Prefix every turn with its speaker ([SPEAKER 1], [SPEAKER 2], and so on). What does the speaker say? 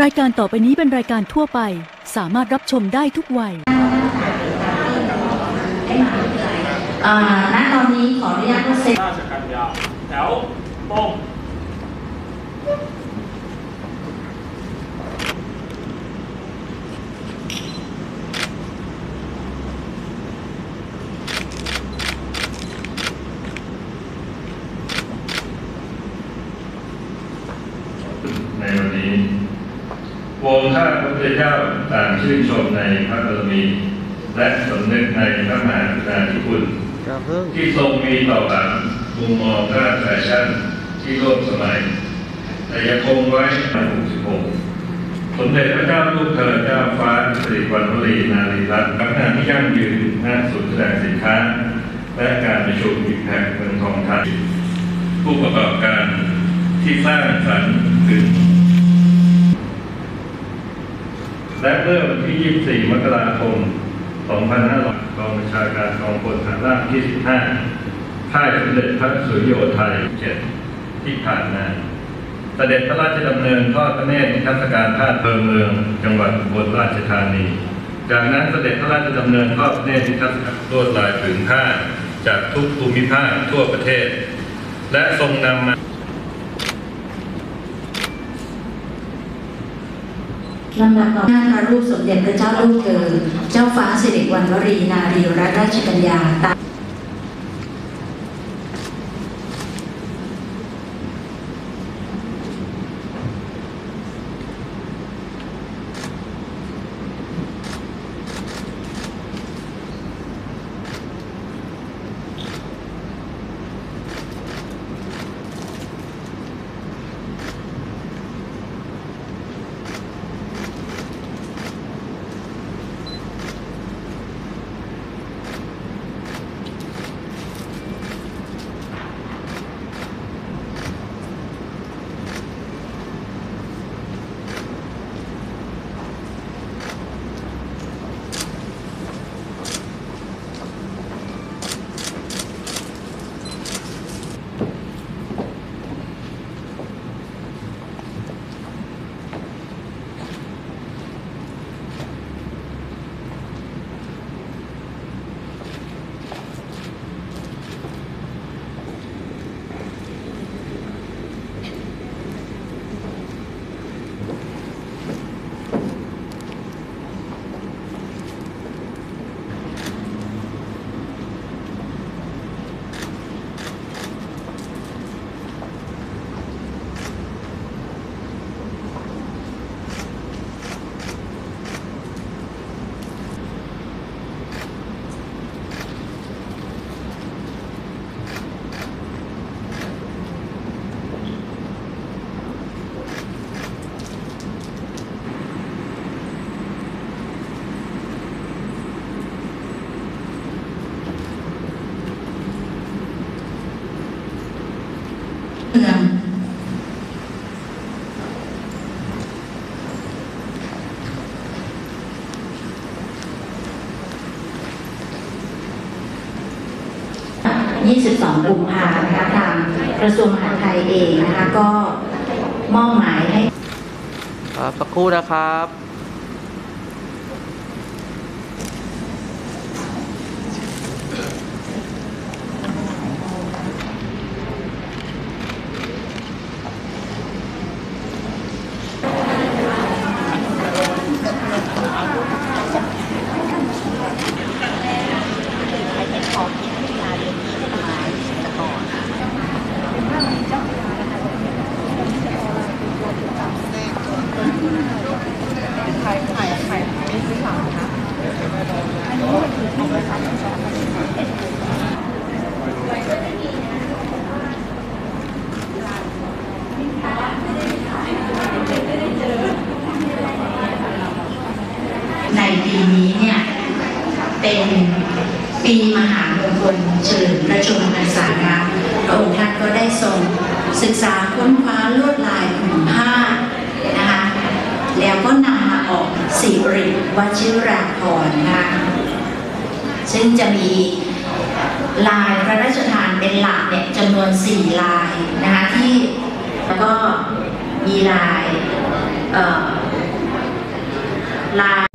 [SPEAKER 1] รายการต่อไปนี้เป็นรายการทั่วไป สามารถรับชมได้ทุกวัย
[SPEAKER 2] อ่าณตอนนี้ขออนุญาตว่าเซ็น
[SPEAKER 3] ราชกัญญาแถวตรง
[SPEAKER 4] ในวันนี้ วงข้าพระพุทธเจ้าต่างชื่นชมในพระบารมี และสำนึกในพระมหากรุณาธิคุณ
[SPEAKER 5] อย่าเพิ่ง
[SPEAKER 4] ที่ทรงมีต่อหลังมุมมองด้านแฟชั่นที่ร่วมสมัย แต่ยังคงไว้ใน66สมเด็จพระเจ้าลูกเธอเจ้าฟ้าสิริวัณวรีนารีรัตน์พัฒนาที่ยั่งยืนหน้าศูนย์แสดงสินค้า และการประชุมอิมแพคเมืองทองธานีผู้ประกอบการที่สร้างสรรค์ ถึงและเมื่อวันที่ 24 มกราคม 2500กองบัญชาการกองพลฐานราบที่15ค่ายสมเด็จพระสุริโยไทย 7 ที่ผ่านมาเสด็จพระราชดำเนินทอดพระเนตรนิทรรศการท่าเพิงเมือง จังหวัดบลราชธานี จากนั้นเสด็จพระราชดำเนินทอดพระเนตรนิทรรศการลวดลายผืนผ้าจากทุกภูมิภาคทั่วประเทศ และทรงนำมา
[SPEAKER 2] ลำดับต่อหน้าพระรูปสมเด็จพระเจ้าลูกเธอเจ้าฟ้าสิริวัณวรีนารีรัตนราชกัญญาตา 22 กุมภาพันธ์นะคะทางกระทรวงมหาดไทยเองนะคะก็มอบหมายให้
[SPEAKER 5] ครับสักครู่นะครับ
[SPEAKER 2] เป็นปีมหามงคลเฉลิมพระชนมพรรษาพระองค์ท่านก็ได้ทรงศึกษาค้นคว้าลวดลายผืนผ้านะคะแล้วก็นำมาออกสิริวชิราภรณ์นะคะซึ่งจะมีลายพระราชทานเป็นหลักเนี่ยจำนวน 4 ลายนะคะที่แล้วก็มีลายเอ่อลาย